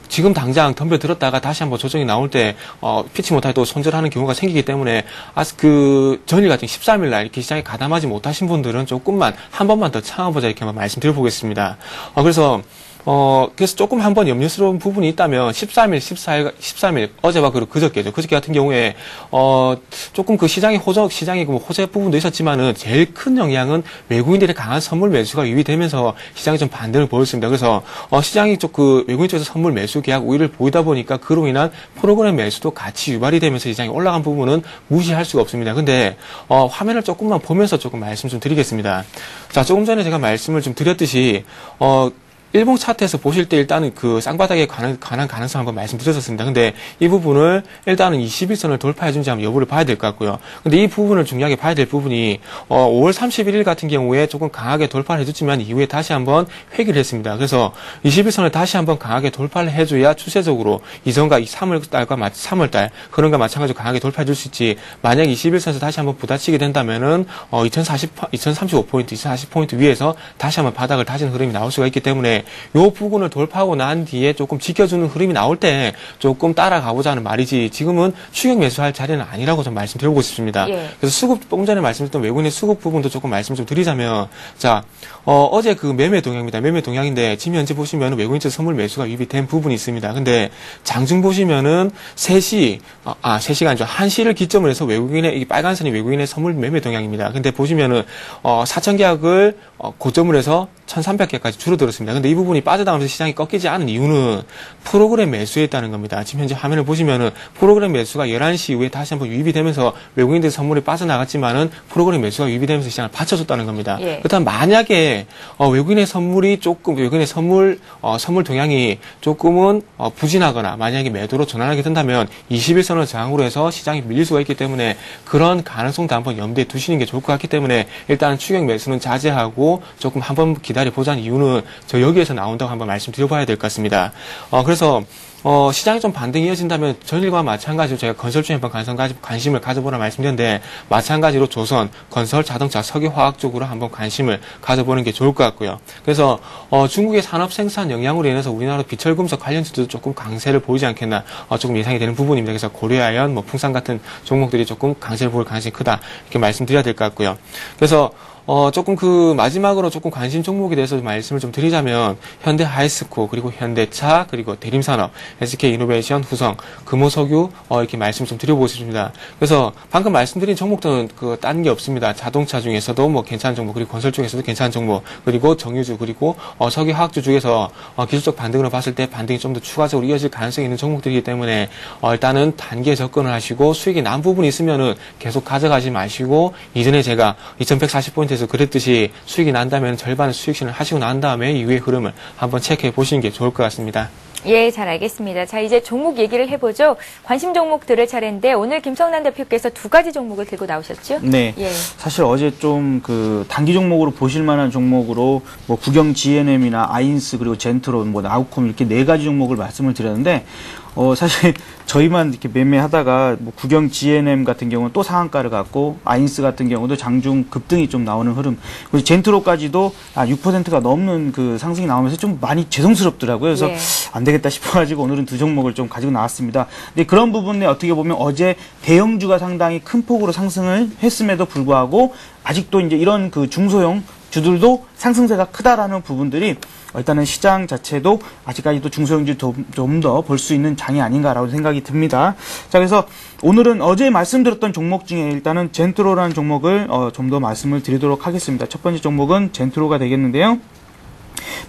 지금 당장 덤벼 들었다가 다시 한번 조정이 나올 때, 어, 피치 못하게 또 손절하는 경우가 생기기 때문에, 아, 그, 전일 같은 13일 날 이렇게 시장에 가담하지 못하신 분들은 조금만, 한 번만 더 참아보자 이렇게 한번 말씀드려보겠습니다. 어, 그래서, 어, 그래서 조금 한번 염려스러운 부분이 있다면 13일, 14일, 13일 어제와 그리고 그저께죠. 그저께 같은 경우에 어, 조금 그 시장의 호적, 시장의 그 호재 부분도 있었지만은 제일 큰 영향은 외국인들의 강한 선물 매수가 유의되면서 시장이 좀 반등을 보였습니다. 그래서 어, 시장이 좀그 외국인 쪽에서 선물 매수 계약 우위를 보이다 보니까 그로 인한 프로그램 매수도 같이 유발이 되면서 시장이 올라간 부분은 무시할 수가 없습니다. 근데 어, 화면을 조금만 보면서 조금 말씀 좀 드리겠습니다. 자, 조금 전에 제가 말씀을 좀 드렸듯이 어, 일봉 차트에서 보실 때 일단은 그 쌍바닥에 관한, 관한 가능성 한번 말씀드렸었습니다. 근데 이 부분을 일단은 21선을 돌파해준지 한번 여부를 봐야 될 것 같고요. 근데 이 부분을 중요하게 봐야 될 부분이 어, 5월 31일 같은 경우에 조금 강하게 돌파를 해줬지만 이후에 다시 한번 회귀를 했습니다. 그래서 21선을 다시 한번 강하게 돌파를 해줘야 추세적으로 이전과 이 3월달과 3월달 그런가 마찬가지로 강하게 돌파해줄 수 있지 만약 21선에서 다시 한번 부딪히게 된다면은 어, 2040, 2035포인트, 2040포인트 위에서 다시 한번 바닥을 다지는 흐름이 나올 수가 있기 때문에 요 부분을 돌파하고 난 뒤에 조금 지켜주는 흐름이 나올 때 조금 따라가보자는 말이지 지금은 추격 매수할 자리는 아니라고 좀 말씀드리고 싶습니다. 예. 그래서 수급 조금 전에 말씀드렸던 외국인의 수급 부분도 조금 말씀 좀 드리자면 자 어, 제그 매매 동향입니다. 매매 동향인데 지금 현재 보시면 외국인 쪽 선물 매수가 유입이 된 부분이 있습니다. 근데 장중 보시면은 3시 아, 아 3시가 아니죠. 1시를 기점으로 해서 외국인의 이 빨간 선이 외국인의 선물 매매 동향입니다. 근데 보시면은 어, 4천 계약을 어, 고점을 해서 1,300개까지 줄어들었습니다. 근데 이이 부분이 빠져나가면서 시장이 꺾이지 않은 이유는 프로그램 매수에 있다는 겁니다. 지금 현재 화면을 보시면은 프로그램 매수가 11시 이후에 다시 한번 유입이 되면서 외국인들 선물이 빠져나갔지만은 프로그램 매수가 유입이 되면서 시장을 받쳐줬다는 겁니다. 예. 그렇다면 만약에 어, 외국인의 선물이 조금 외국인의 선물 어, 선물 동향이 조금은 어, 부진하거나 만약에 매도로 전환하게 된다면 21선을 저항으로 해서 시장이 밀릴 수가 있기 때문에 그런 가능성도 한번 염두에 두시는 게 좋을 것 같기 때문에 일단 추격 매수는 자제하고 조금 한번 기다려 보자는 이유는 저 여기 에서 나온다고 한번 말씀드려봐야 될 것 같습니다. 어, 그래서 어, 시장이 좀 반등이 이어진다면 전일과 마찬가지로 제가 건설 쪽에 한번 관심, 관심을 가져보라 말씀드렸는데 마찬가지로 조선, 건설, 자동차, 석유, 화학 쪽으로 한번 관심을 가져보는 게 좋을 것 같고요. 그래서 어, 중국의 산업 생산 영향으로 인해서 우리나라 비철금속 관련주도 조금 강세를 보이지 않겠나 어, 조금 예상이 되는 부분입니다. 그래서 고려아연, 뭐 풍산 같은 종목들이 조금 강세를 보일 가능성이 크다 이렇게 말씀드려야 될 것 같고요. 그래서 어, 조금 그 마지막으로 조금 관심 종목에 대해서 좀 말씀을 좀 드리자면 현대 하이스코 그리고 현대차 그리고 대림산업 SK 이노베이션 후성 금호석유 어, 이렇게 말씀 좀 드려보고 싶습니다. 그래서 방금 말씀드린 종목들은 그 딴 게 없습니다. 자동차 중에서도 뭐 괜찮은 종목 그리고 건설 쪽에서도 괜찮은 종목 그리고 정유주 그리고 어, 석유화학주 중에서 어, 기술적 반등으로 봤을 때 반등이 좀 더 추가적으로 이어질 가능성이 있는 종목들이기 때문에 어, 일단은 단기에 접근을 하시고 수익이 난 부분이 있으면은 계속 가져가지 마시고 이전에 제가 2140포인트 에서 그랬듯이 수익이 난다면 절반의 수익 실현을 하시고 난 다음에 이후의 흐름을 한번 체크해 보시는 게 좋을 것 같습니다. 예, 잘 알겠습니다. 자, 이제 종목 얘기를 해보죠. 관심 종목 들을 차례인데 오늘 김성남 대표께서 두 가지 종목을 들고 나오셨죠? 네. 예. 사실 어제 좀 그 단기 종목으로 보실 만한 종목으로 뭐 구경 GNM이나 아인스 그리고 젠트론 뭐 나우콤 이렇게 네 가지 종목을 말씀을 드렸는데 어 사실 저희만 이렇게 매매하다가 뭐 구경 GNM 같은 경우는 또 상한가를 갖고 아인스 같은 경우도 장중 급등이 좀 나오는 흐름 그리고 젠트로까지도 아 6%가 넘는 그 상승이 나오면서 좀 많이 죄송스럽더라고요. 그래서 예. 안 되겠다 싶어가지고 오늘은 두 종목을 좀 가지고 나왔습니다. 근데 그런 부분에 어떻게 보면 어제 대형주가 상당히 큰 폭으로 상승을 했음에도 불구하고 아직도 이제 이런 그 중소형 주들도 상승세가 크다라는 부분들이 일단은 시장 자체도 아직까지도 중소형주 좀 더 볼 수 있는 장이 아닌가라고 생각이 듭니다. 자, 그래서 오늘은 어제 말씀드렸던 종목 중에 일단은 젠트로라는 종목을 어, 좀 더 말씀을 드리도록 하겠습니다. 첫 번째 종목은 젠트로가 되겠는데요.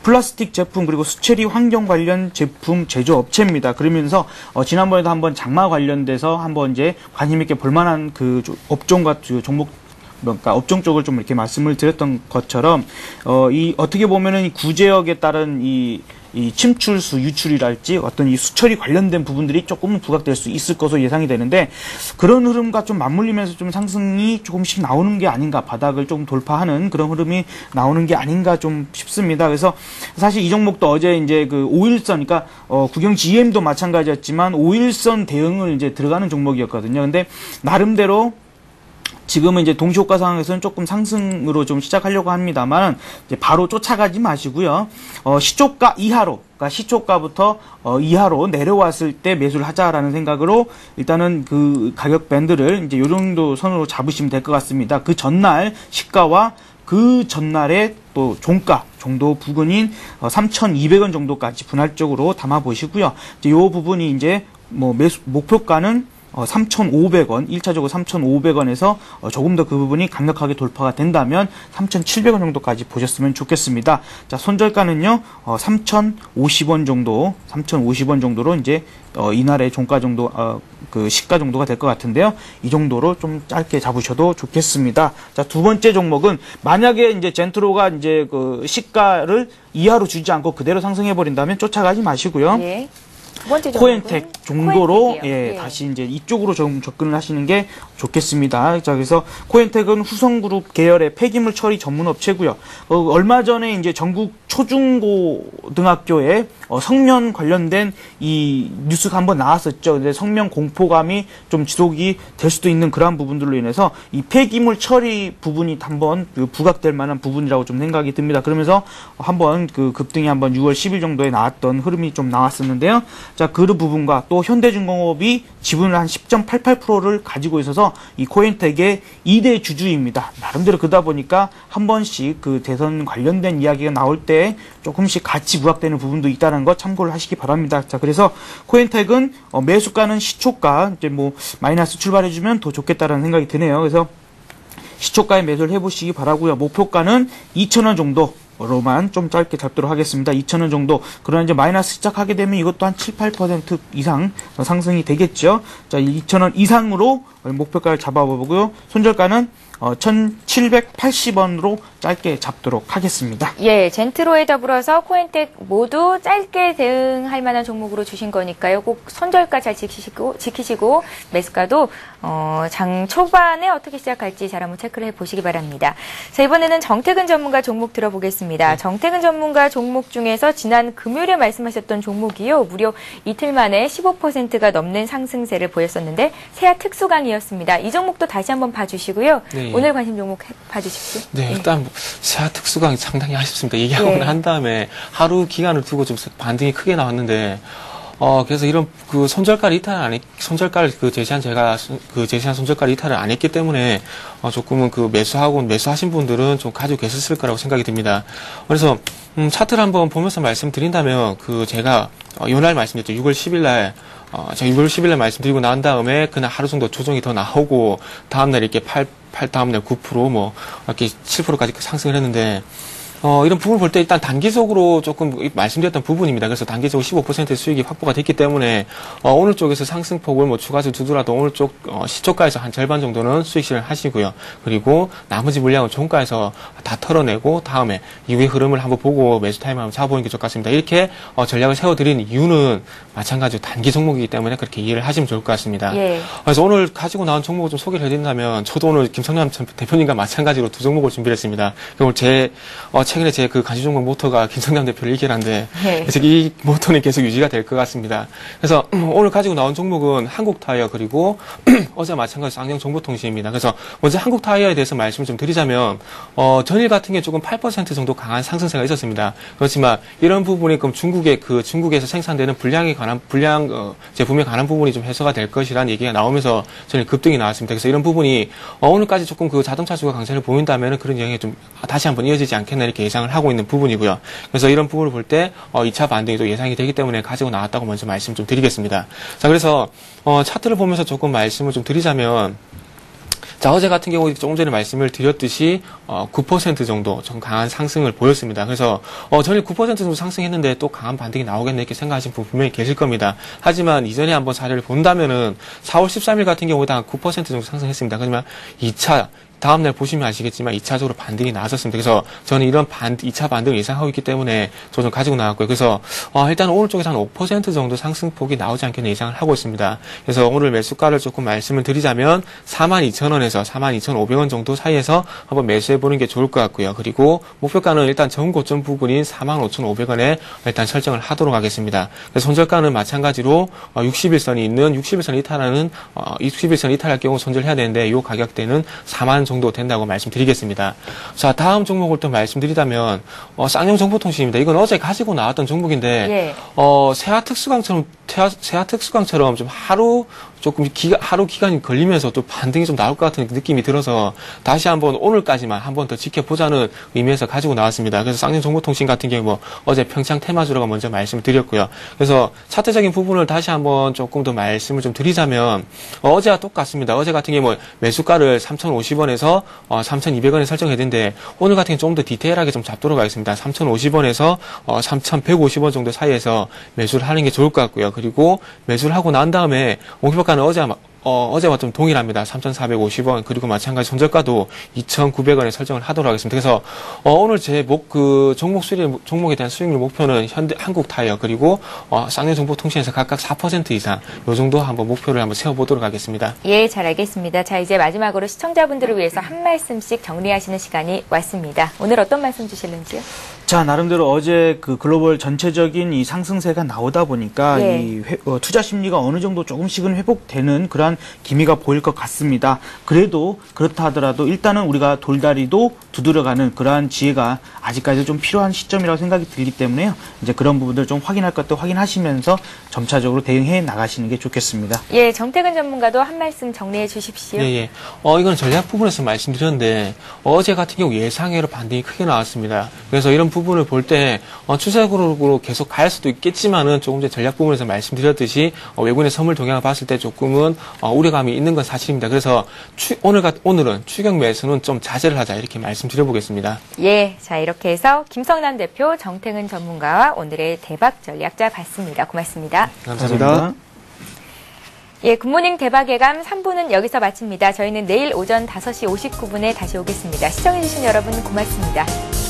플라스틱 제품 그리고 수체리 환경 관련 제품 제조 업체입니다. 그러면서 어, 지난번에도 한번 장마 관련돼서 한번 이제 관심 있게 볼만한 그 조- 업종과 그 종목 그러니까 업종 쪽을 좀 이렇게 말씀을 드렸던 것처럼 어, 이 어떻게 보면은 이 구제역에 따른 이 이 침출수 유출이랄지 어떤 이 수처리 관련된 부분들이 조금은 부각될 수 있을 것으로 예상이 되는데 그런 흐름과 좀 맞물리면서 좀 상승이 조금씩 나오는 게 아닌가 바닥을 좀 돌파하는 그런 흐름이 나오는 게 아닌가 좀 싶습니다. 그래서 사실 이 종목도 어제 이제 그 5일선 그러니까 어 구경 GM도 마찬가지였지만 5일선 대응을 이제 들어가는 종목이었거든요. 근데 나름대로 지금은 이제 동시효과 상황에서는 조금 상승으로 좀 시작하려고 합니다만 이제 바로 쫓아가지 마시고요. 어, 시초가 이하로, 그러니까 시초가부터 어, 이하로 내려왔을 때 매수를 하자라는 생각으로 일단은 그 가격 밴드를 이제 요 정도 선으로 잡으시면 될 것 같습니다. 그 전날 시가와 그 전날에 또 종가 정도 부근인 어, 3,200원 정도까지 분할적으로 담아 보시고요. 요 부분이 이제 뭐 매수 목표가는 어, 3,500원, 1차적으로 3,500원에서 어, 조금 더 그 부분이 강력하게 돌파가 된다면 3,700원 정도까지 보셨으면 좋겠습니다. 자, 손절가는요, 어, 3,050원 정도, 3,050원 정도로 이제, 어, 이날의 종가 정도, 어, 그 시가 정도가 될 것 같은데요. 이 정도로 좀 짧게 잡으셔도 좋겠습니다. 자, 두 번째 종목은 만약에 이제 젠트로가 이제 그 시가를 이하로 주지 않고 그대로 상승해 버린다면 쫓아가지 마시고요. 예. 코엔텍 정도로 코엔텍이에요. 예, 다시 이제 이쪽으로 좀 접근을 하시는 게 좋겠습니다. 자, 그래서 코엔텍은 후성그룹 계열의 폐기물 처리 전문 업체고요. 어, 얼마 전에 이제 전국 초중고등학교에 어, 성면 관련된 이 뉴스가 한번 나왔었죠. 근데 성면 공포감이 좀 지속이 될 수도 있는 그러한 부분들로 인해서 이 폐기물 처리 부분이 한번 그 부각될 만한 부분이라고 좀 생각이 듭니다. 그러면서 한번 그 급등이 한번 6월 10일 정도에 나왔던 흐름이 좀 나왔었는데요. 자, 그 부분과 또 현대중공업이 지분을 한 10.88%를 가지고 있어서 이 코인텍의 2대 주주입니다. 나름대로 그러다 보니까 한 번씩 그 대선 관련된 이야기가 나올 때 조금씩 같이 부각되는 부분도 있다는 거 참고를 하시기 바랍니다. 자, 그래서 코인텍은 어, 매수가는 시초가 이제 뭐 마이너스 출발해주면 더 좋겠다라는 생각이 드네요. 그래서 시초가에 매수를 해보시기 바라고요. 목표가는 2,000원 정도 로만 좀 짧게 잡도록 하겠습니다. 2,000원 정도. 그러나 이제 마이너스 시작하게 되면 이것도 한 7, 8% 이상 상승이 되겠죠. 자, 2,000원 이상으로 목표가를 잡아보고요. 손절가는 어, 1,780원으로 짧게 잡도록 하겠습니다. 예, 젠트로에 더불어서 코엔텍 모두 짧게 대응할 만한 종목으로 주신 거니까요. 꼭 손절가 잘 지키시고, 지키시고 매수가도 어, 장 초반에 어떻게 시작할지 잘 한번 체크를 해보시기 바랍니다. 자, 이번에는 정태근 전문가 종목 들어보겠습니다. 정태근 전문가 종목 중에서 지난 금요일에 말씀하셨던 종목이요. 무려 이틀 만에 15%가 넘는 상승세를 보였었는데 세아 특수강이었습니다. 이 종목도 다시 한번 봐주시고요. 네. 오늘 관심 종목 해- 봐주십시오. 네, 예. 일단 세아 특수강이 상당히 아쉽습니다. 얘기하고 예. 난 다음에 하루 기간을 두고 좀 반등이 크게 나왔는데, 어, 그래서 이런 그 손절가를 이탈을 안 했, 손절가를 그 제시한 제가 손- 그 제시한 손절가를 이탈을 안 했기 때문에, 어, 조금은 그 매수하고 매수하신 분들은 좀 가지고 계셨을 거라고 생각이 듭니다. 그래서, 음, 차트를 한번 보면서 말씀드린다면, 그 제가, 어, 요날 말씀드렸죠. 6월 10일 날, 어, 제가 6월 10일 날 말씀드리고 난 다음에 그날 하루 정도 조정이 더 나오고 다음 날 이렇게 8, 8 다음날 9%, 뭐, 이렇게 7%까지 상승을 했는데, 어, 이런 부분을 볼 때 일단 단기적으로 조금 말씀드렸던 부분입니다. 그래서 단기적으로 15%의 수익이 확보가 됐기 때문에, 어, 오늘 쪽에서 상승폭을 뭐 추가적으로 두더라도 오늘 쪽, 어, 시초가에서 한 절반 정도는 수익 실현 하시고요. 그리고 나머지 물량은 종가에서 다 털어내고 다음에 이후의 흐름을 한번 보고 매수 타임을 한번 잡아보는 게 좋을 것 같습니다. 이렇게 어, 전략을 세워드린 이유는 마찬가지로 단기 종목이기 때문에 그렇게 이해를 하시면 좋을 것 같습니다. 예. 그래서 오늘 가지고 나온 종목을 좀 소개를 해드린다면 저도 오늘 김성남 전 대표님과 마찬가지로 두 종목을 준비했습니다. 그리고 제 어, 최근에 제그 관심 종목 모토가 김성남 대표를 이기라는데 네. 그래서 이 모토는 계속 유지가 될 것 같습니다. 그래서 오늘 가지고 나온 종목은 한국타이어 그리고 어제 마찬가지로 쌍용 정보통신입니다. 그래서 먼저 한국타이어에 대해서 말씀을 좀 드리자면 어, 전일 같은 게 조금 8% 정도 강한 상승세가 있었습니다. 그렇지만 이런 부분이 그럼 중국의 그 중국에서 생산되는 불량에 관한 불량 어, 제품에 관한 부분이 좀 해소가 될 것이라는 얘기가 나오면서 전일 급등이 나왔습니다. 그래서 이런 부분이 어, 오늘까지 조금 그 자동차 수가 강세를 보인다면 그런 영향이 좀 다시 한번 이어지지 않겠나 이렇게 예상을 하고 있는 부분이고요. 그래서 이런 부분을 볼때 어, 2차 반등이 또 예상이 되기 때문에 가지고 나왔다고 먼저 말씀 좀 드리겠습니다. 자 그래서 어, 차트를 보면서 조금 말씀을 좀 드리자면 자, 어제 같은 경우 조금 전에 말씀을 드렸듯이 어, 9% 정도 좀 강한 상승을 보였습니다. 그래서 어, 전일 9% 정도 상승했는데 또 강한 반등이 나오겠네 이렇게 생각하시는 분 분명히 계실 겁니다. 하지만 이전에 한번 사례를 본다면은 4월 13일 같은 경우에 한9% 정도 상승했습니다. 하지만 2차 다음날 보시면 아시겠지만 2차적으로 반등이 나왔었습니다. 그래서 저는 이런 반, 2차 반등을 예상하고 있기 때문에 저좀 가지고 나왔고요. 그래서 어, 일단 오늘 쪽에서 한 5% 정도 상승폭이 나오지 않겠나 예상을 하고 있습니다. 그래서 오늘 매수가를 조금 말씀을 드리자면 42,000원에서 42,500원 정도 사이에서 한번 매수해 보는 게 좋을 것 같고요. 그리고 목표가는 일단 전고점 부분인 45,500원에 일단 설정을 하도록 하겠습니다. 손절가는 마찬가지로 어, 60일선이 있는 60일선 이탈하는 어, 60일선 이탈할 경우 손절해야 되는데 이 가격대는 4만 정도 된다고 말씀드리겠습니다. 자, 다음 종목을 또 말씀드리자면 어, 쌍용 정보통신입니다. 이건 어제 가지고 나왔던 종목인데 예. 어, 세아 특수강처럼 태아- 세아 특수강처럼 좀 하루 조금 기가, 하루 기간이 걸리면서 또 반등이 좀 나올 것 같은 느낌이 들어서 다시 한번 오늘까지만 한번 더 지켜보자는 의미에서 가지고 나왔습니다. 그래서 쌍용 정보통신 같은 경우 뭐 어제 평창 테마주로가 먼저 말씀을 드렸고요. 그래서 차트적인 부분을 다시 한번 조금 더 말씀을 좀 드리자면 어, 제와 똑같습니다. 어제 같은 경우 뭐 매수가를 3,050원에서 어, 3,200원에 설정했는데 오늘 같은 경우 좀 더 디테일하게 좀 잡도록 하겠습니다. 3,050원에서 어, 3,150원 정도 사이에서 매수를 하는 게 좋을 것 같고요. 그리고 매수를 하고 난 다음에 목표가 는 어제 어, 어제와 좀 동일합니다. 3,450원. 그리고 마찬가지 손절가도 2,900원에 설정을 하도록 하겠습니다. 그래서, 어, 오늘 제 목, 그, 종목 수익, 종목에 대한 수익률 목표는 현대, 한국 타이어, 그리고, 어, 쌍용 정보통신에서 각각 4% 이상, 요 정도 한번 목표를 한번 세워보도록 하겠습니다. 예, 잘 알겠습니다. 자, 이제 마지막으로 시청자분들을 위해서 한 말씀씩 정리하시는 시간이 왔습니다. 오늘 어떤 말씀 주실는지요? 자, 나름대로 어제 그 글로벌 전체적인 이 상승세가 나오다 보니까 예. 이 회- 어, 투자 심리가 어느 정도 조금씩은 회복되는 그러한 기미가 보일 것 같습니다. 그래도 그렇다 하더라도 일단은 우리가 돌다리도 두드려가는 그러한 지혜가 아직까지 좀 필요한 시점이라고 생각이 들기 때문에요. 이제 그런 부분들 좀 확인할 것도 확인하시면서 점차적으로 대응해 나가시는 게 좋겠습니다. 예, 정태근 전문가도 한 말씀 정리해 주십시오. 예, 예. 어, 이건 전략 부분에서 말씀드렸는데, 어제 같은 경우 예상외로 반등이 크게 나왔습니다. 그래서 이런 부분을 볼때 어, 추세적으로 계속 갈 수도 있겠지만은 조금 전에 전략 부분에서 말씀드렸듯이 어, 외국인의 선물 동향을 봤을 때 조금은 어, 우려감이 있는 건 사실입니다. 그래서 추- 오늘 같- 오늘은 추경 매수는 좀 자제를 하자 이렇게 말씀드려보겠습니다. 예, 자 이렇게 해서 김성남 대표, 정태근 전문가와 오늘의 대박 전략 잘 봤습니다. 고맙습니다. 감사합니다. 예, 굿모닝 대박 예감 3부는 여기서 마칩니다. 저희는 내일 오전 5시 59분에 다시 오겠습니다. 시청해주신 여러분 고맙습니다.